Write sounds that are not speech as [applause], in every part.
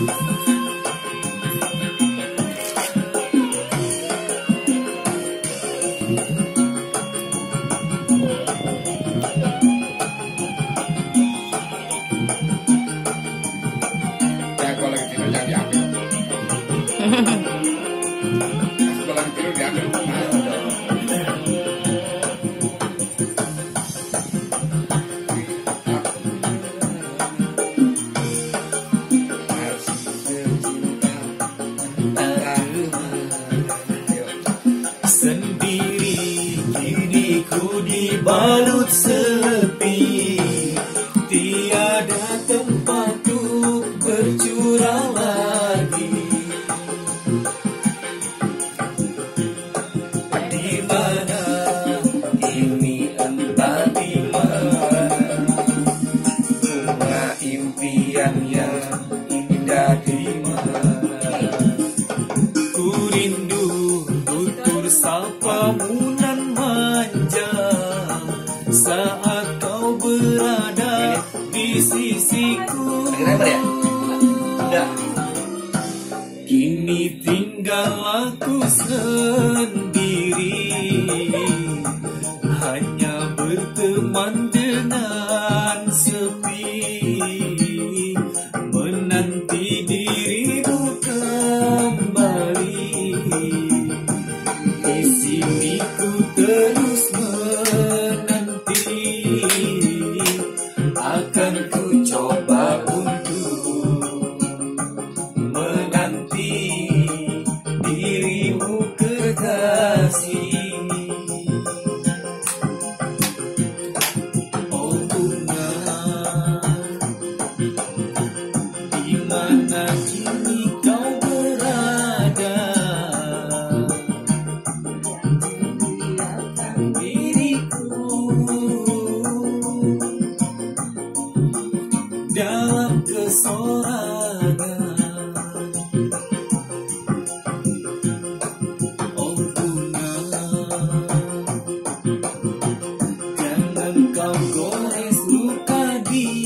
Jack, kalau gitu, ha ha. dibalut sepi. sisiku. Ya? Kini tinggal aku sendiri. bersorangan Oh bunga Jangan kau gores luka dia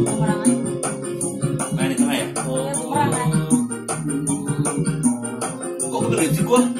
Main di tengah ya? Oh. Kok bener sih gua?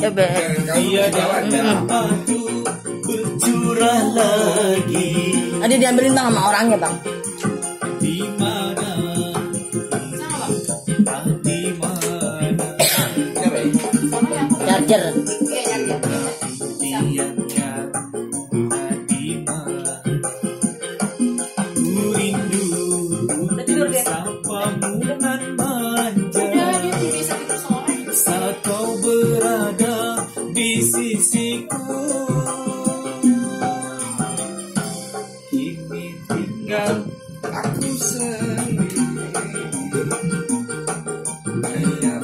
Coba. Iya, bercurah iya, lagi. Ada diambilin bang sama orangnya bang. Di mana? Di mana? Charger. sisiku. Kini tinggal aku sendiri. Hanya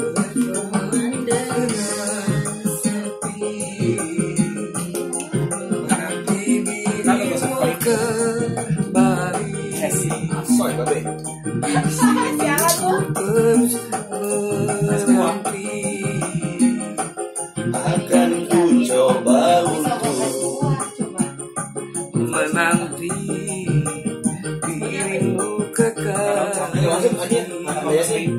kembali eh, [laughs] Ini masuk, Adi. Apa ya sih?